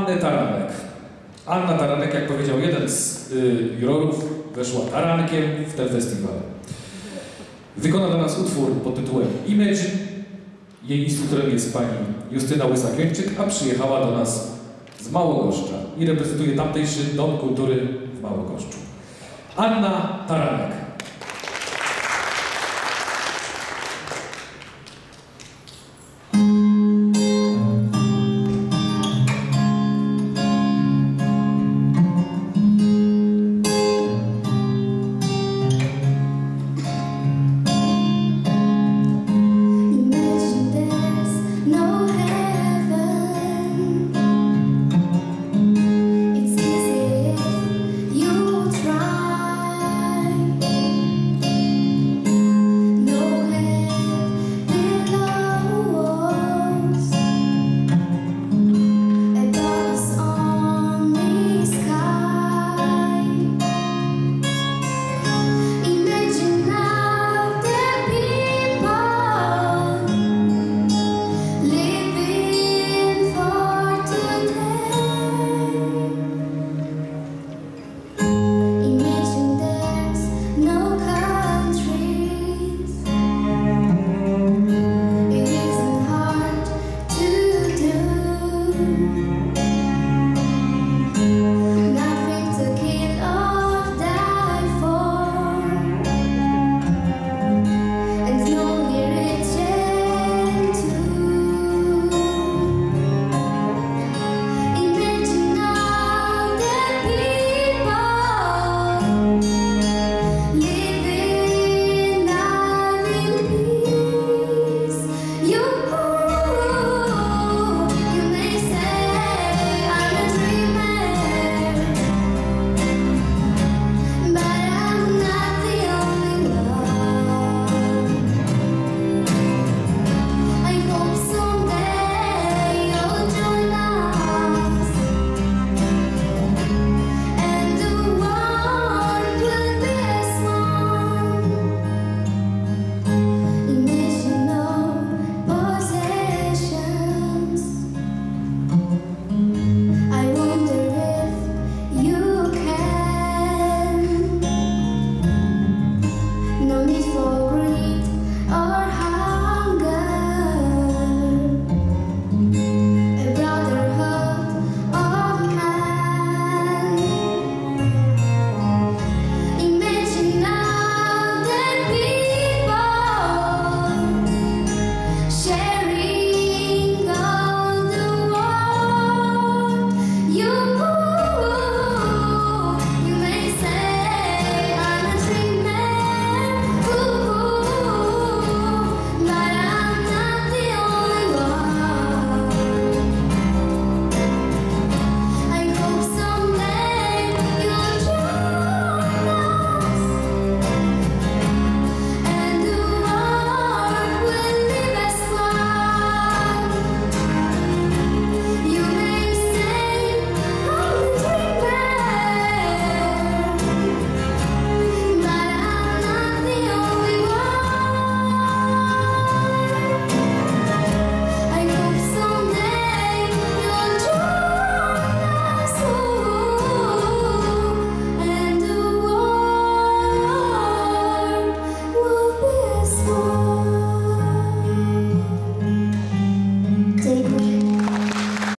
Annę Taranek. Anna Taranek, jak powiedział jeden z y, jurorów, weszła tarankiem w ten festiwal. Wykona dla nas utwór pod tytułem Image. Jej instruktorem jest pani Justyna Łysa-Kieńczyk, a przyjechała do nas z Małogoszcza i reprezentuje tamtejszy Dom Kultury w Małogoszczu. Anna Taranek. you.